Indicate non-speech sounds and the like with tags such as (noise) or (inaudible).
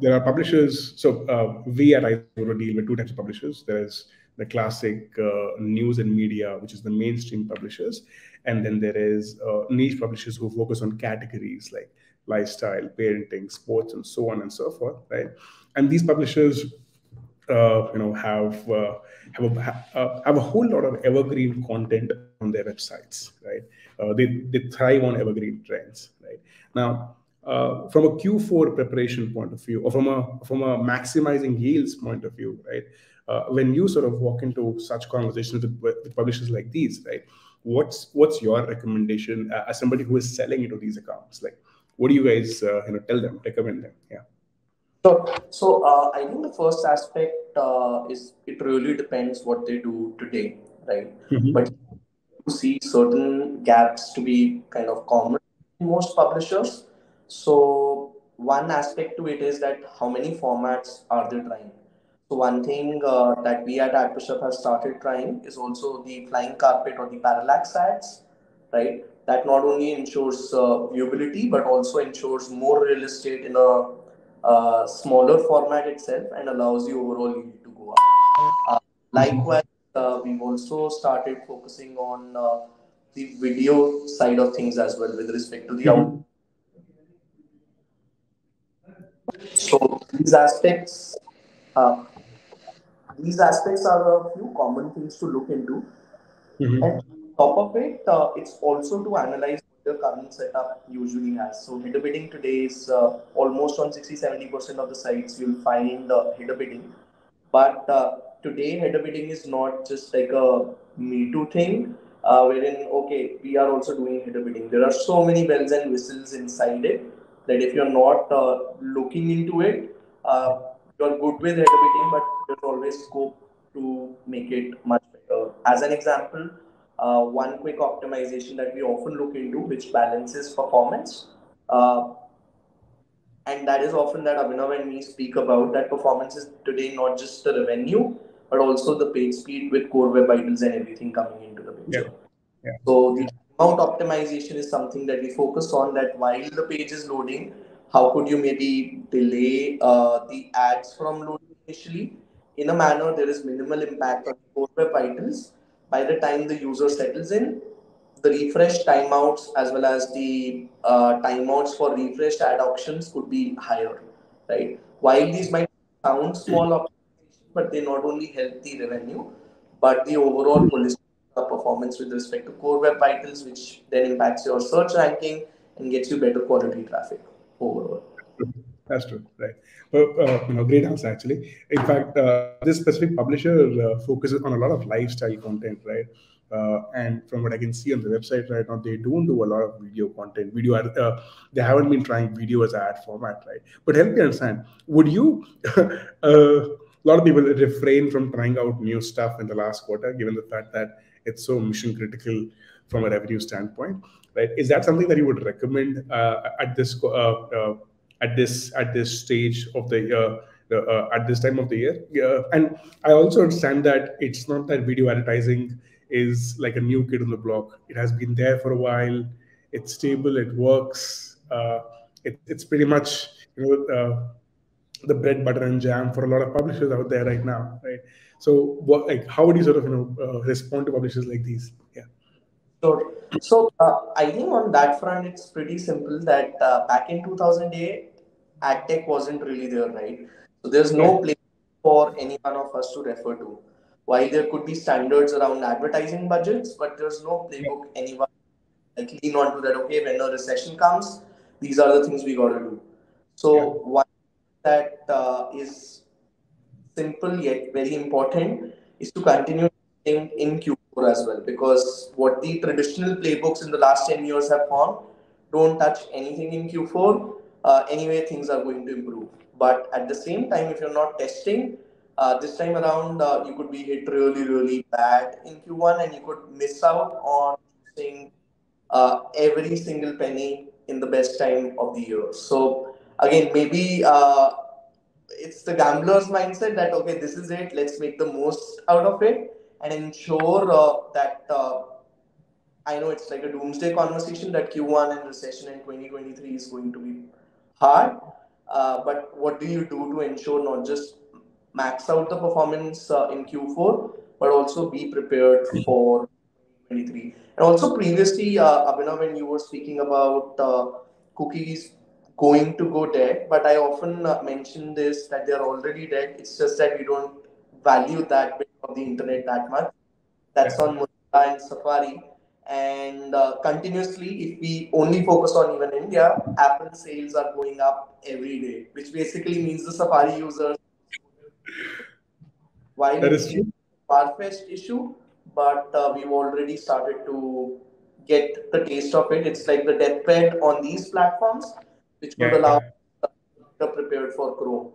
there are publishers. So uh, we at iZooto deal with two types of publishers. There is the classic uh, news and media, which is the mainstream publishers, and then there is uh, niche publishers who focus on categories like lifestyle, parenting, sports, and so on and so forth, right? And these publishers, uh, you know, have uh, have a, uh, have a whole lot of evergreen content on their websites, right? Uh, they they thrive on evergreen trends, right? Now, from a Q4 preparation point of view, or from a from a maximizing yields point of view, right? Uh, when you sort of walk into such conversations with, with publishers like these, right? What's what's your recommendation uh, as somebody who is selling into these accounts? Like, what do you guys uh, you know tell them, recommend them? Yeah. So, so uh, I think the first aspect uh, is it really depends what they do today, right? Mm-hmm. But you see certain gaps to be kind of common in most publishers so one aspect to it is that how many formats are they trying? So one thing uh, that we at AdPushUp have started trying is also the flying carpet or the parallax ads, right? That not only ensures uh, viewability but also ensures more real estate in a uh, smaller format itself and allows the overall yield to go up. Uh, likewise, uh, we've also started focusing on uh, the video side of things as well with respect to the mm-hmm. So these aspects, uh, these aspects are a few common things to look into. Mm-hmm. And top of it, uh, it's also to analyze what the current setup usually has. So header bidding today is uh, almost on 60-70% of the sites you'll find uh, header bidding. But uh, today header bidding is not just like a me too thing. Uh, wherein okay, we are also doing header bidding. There are so many bells and whistles inside it that if you're not uh, looking into it, uh, you're good with header but there's always scope to make it much better. As an example, uh, one quick optimization that we often look into, which balances performance. Uh, and that is often that Abhinav and me speak about that performance is today not just the revenue, but also the page speed with core web vitals and everything coming into the picture. Yeah. Yeah. So the amount optimization is something that we focus on that while the page is loading, how could you maybe delay uh, the ads from loading initially in a manner there is minimal impact on core web vitals. By the time the user settles in, the refresh timeouts as well as the uh, timeouts for refreshed ad options could be higher, right? While these might sound small, but they not only help the revenue, but the overall holistic performance with respect to core web vitals, which then impacts your search ranking and gets you better quality traffic overall. That's true, right? Well, uh, you know, great answer actually. In fact, uh, this specific publisher uh, focuses on a lot of lifestyle content, right? Uh, and from what I can see on the website right now, they don't do a lot of video content. Video, ad, uh, they haven't been trying video as ad format, right? But help me understand. Would you? (laughs) Uh, a lot of people refrain from trying out new stuff in the last quarter, given the fact that it's so mission critical from a revenue standpoint, right? Is that something that you would recommend uh, at this uh, uh, at this at this stage of the year? Uh, at this time of the year, and I also understand that it's not that video advertising is like a new kid on the block. It has been there for a while. It's stable. It works. It, it's pretty much you know the bread, butter, and jam for a lot of publishers out there right now, right? So, what like how would you sort of you know uh, respond to publishers like these? Yeah. Sure. So uh, I think on that front, it's pretty simple. That uh, back in 2008, ad tech wasn't really there, right? So there's no place for any one of us to refer to. While there could be standards around advertising budgets, but there's no playbook anyone like lean on to that. Okay, when a recession comes, these are the things we got to do. So yeah. one that uh, is simple yet very important is to continue in Q4 as well because what the traditional playbooks in the last 10 years have found don't touch anything in Q4. Uh, anyway, things are going to improve. But at the same time, if you're not testing, uh, this time around, uh, you could be hit really, really bad in Q1 and you could miss out on seeing uh, every single penny in the best time of the year. So, again, maybe uh, it's the gambler's mindset that okay, this is it. Let's make the most out of it and ensure uh, that uh, I know it's like a doomsday conversation that Q1 and recession in 2023 is going to be hard. Uh, but what do you do to ensure not just max out the performance uh, in Q4, but also be prepared for 2023? And also previously, uh, Abhinav, when you were speaking about uh, cookies going to go dead, but I often uh, mention this that they're already dead. It's just that we don't value that bit of the internet that much. That's on Mozilla and Safari. And uh, continuously, if we only focus on even India, Apple sales are going up every day, which basically means the Safari users. Why (laughs) that is true. far-fetched issue, but uh, we've already started to get the taste of it. It's like the deathbed on these platforms, which would yeah. allow prepared for Chrome.